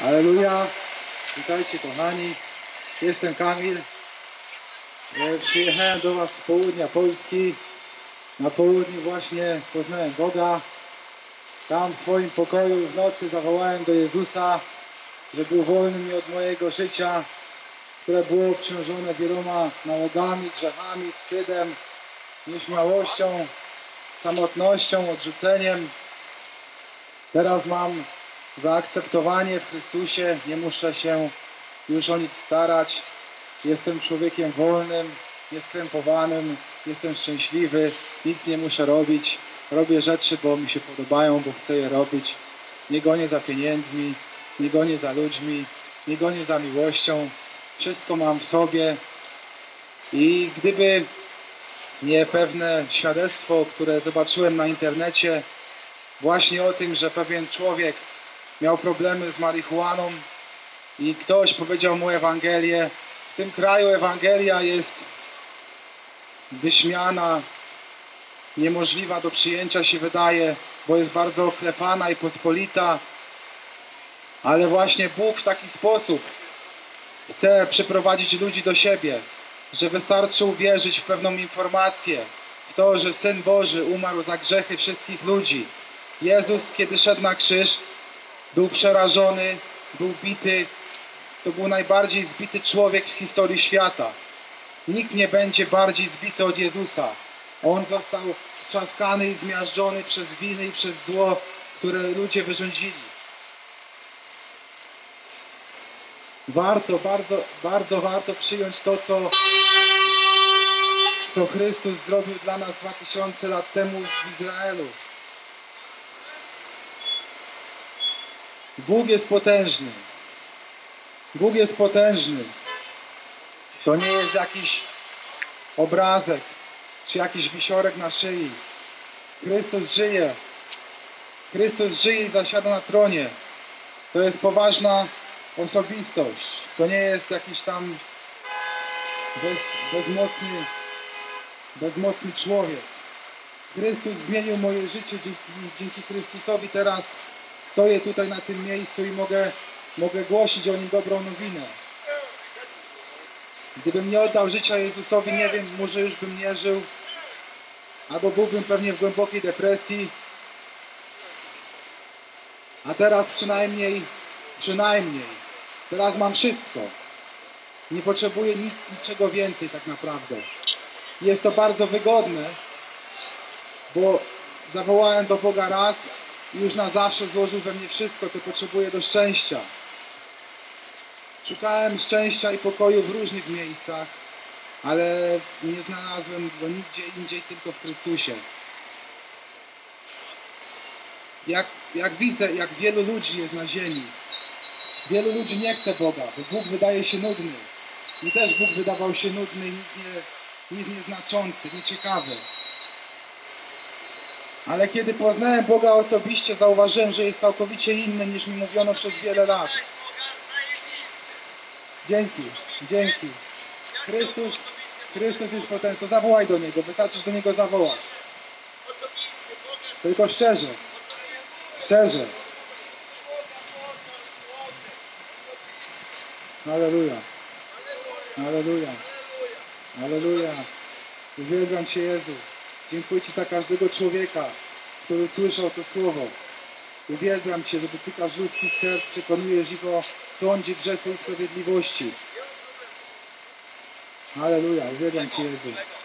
Aleluja. Witajcie kochani. Jestem Kamil. E, Przyjechałem do Was z południa Polski. Na południu właśnie poznałem Boga. Tam w swoim pokoju w nocy zawołałem do Jezusa, że był wolny mi od mojego życia, które było obciążone wieloma nałogami, grzechami, wstydem, nieśmiałością, samotnością, odrzuceniem. Teraz mam zaakceptowanie w Chrystusie, nie muszę się już o nic starać. Jestem człowiekiem wolnym, nieskrępowanym, jestem szczęśliwy, nic nie muszę robić. Robię rzeczy, bo mi się podobają, bo chcę je robić. Nie gonię za pieniędzmi, nie gonię za ludźmi, nie gonię za miłością. Wszystko mam w sobie. I gdyby nie pewne świadectwo, które zobaczyłem na internecie, właśnie o tym, że pewien człowiek miał problemy z marihuaną i ktoś powiedział mu Ewangelię. W tym kraju Ewangelia jest wyśmiana, niemożliwa do przyjęcia się wydaje, bo jest bardzo oklepana i pospolita. Ale właśnie Bóg w taki sposób chce przyprowadzić ludzi do siebie, że wystarczy uwierzyć w pewną informację, w to, że Syn Boży umarł za grzechy wszystkich ludzi. Jezus, kiedy szedł na krzyż, był przerażony, był bity. To był najbardziej zbity człowiek w historii świata. Nikt nie będzie bardziej zbity od Jezusa. On został strzaskany i zmiażdżony przez winy i przez zło, które ludzie wyrządzili. Warto, bardzo, bardzo warto przyjąć to, co, co Chrystus zrobił dla nas 2000 lat temu w Izraelu. Bóg jest potężny. Bóg jest potężny. To nie jest jakiś obrazek, czy jakiś wisiorek na szyi. Chrystus żyje. Chrystus żyje i zasiada na tronie. To jest poważna osobistość. To nie jest jakiś tam bez, bezmocny, bezmocny człowiek. Chrystus zmienił moje życie dzięki, dzięki Chrystusowi. Teraz stoję tutaj na tym miejscu i mogę, mogę głosić o nim dobrą nowinę. Gdybym nie oddał życia Jezusowi, nie wiem, może już bym nie żył, albo byłbym pewnie w głębokiej depresji. A teraz przynajmniej, przynajmniej, teraz mam wszystko. Nie potrzebuję nic, niczego więcej tak naprawdę. Jest to bardzo wygodne, bo zawołałem do Boga raz już na zawsze złożył we mnie wszystko, co potrzebuję do szczęścia. Szukałem szczęścia i pokoju w różnych miejscach, ale nie znalazłem go nigdzie indziej, tylko w Chrystusie. Jak, jak widzę, jak wielu ludzi jest na ziemi, wielu ludzi nie chce Boga, bo Bóg wydaje się nudny. Mi też Bóg wydawał się nudny i nic, nie, nic nieznaczący, nieciekawy. Ale kiedy poznałem Boga osobiście, zauważyłem, że jest całkowicie inny niż mi mówiono przez wiele lat. Dzięki, dzięki. Chrystus, Chrystus jest potężny. To zawołaj do Niego, wystarczy do Niego zawołać. Tylko szczerze. Szczerze. Aleluja. Aleluja. Aleluja. Uwielbiam Cię Jezu. Dziękuję Ci za każdego człowieka, który słyszał to słowo. Uwielbiam Cię, że dotykasz ludzkich serc, przekonujesz ich o sądzie, grzechu i sprawiedliwości. Aleluja, uwielbiam Cię Jezu.